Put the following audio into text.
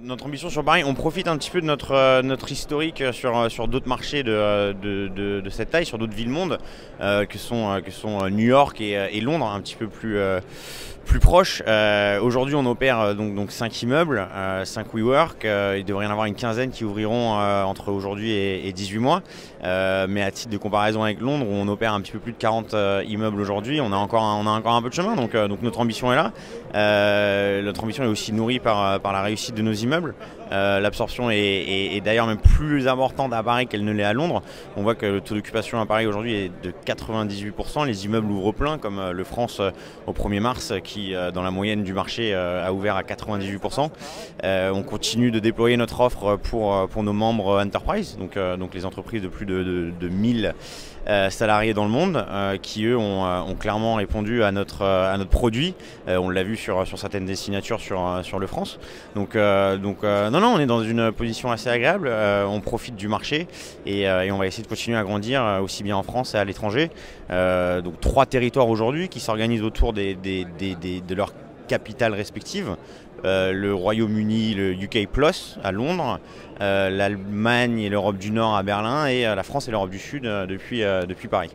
Notre ambition sur Paris, on profite un petit peu de notre, euh, historique sur, euh, sur d'autres marchés de, cette taille, sur d'autres villes-monde, euh, que, sont, New York et, Londres, un petit peu plus, plus proches. Aujourd'hui, on opère donc, donc 5 immeubles, 5 WeWork. il devrait y en avoir une quinzaine qui ouvriront entre aujourd'hui et, et, 18 mois. mais à titre de comparaison avec Londres, où on opère un petit peu plus de 40 immeubles aujourd'hui, on, a encore un, on peu de chemin, donc, notre ambition est là. notre ambition est aussi nourrie par la réussite de nos immeubles. Euh, l'absorption est, d'ailleurs même plus importante à Paris qu'elle ne l'est à Londres. On voit que le taux d'occupation à Paris aujourd'hui est de 98%. Les immeubles ouvrent plein, comme euh, le France euh, au 1er mars, qui dans la moyenne du marché a ouvert à 98%. on continue de déployer notre offre pour, nos membres Enterprise, donc, les entreprises de plus de, de, 1000 salariés dans le monde, qui eux ont, clairement répondu à notre, produit. on l'a vu sur, certaines des signatures sur, le France. Donc non, on est dans une position assez agréable. Euh, on profite du marché euh, et, on va essayer de continuer à grandir euh, aussi bien en France et à l'étranger. donc trois territoires aujourd'hui qui s'organisent autour de leurs capitales respectives. le Royaume-Uni, le UK Plus à Londres, l'Allemagne et l'Europe du Nord à Berlin et la France et l'Europe du Sud depuis, depuis Paris.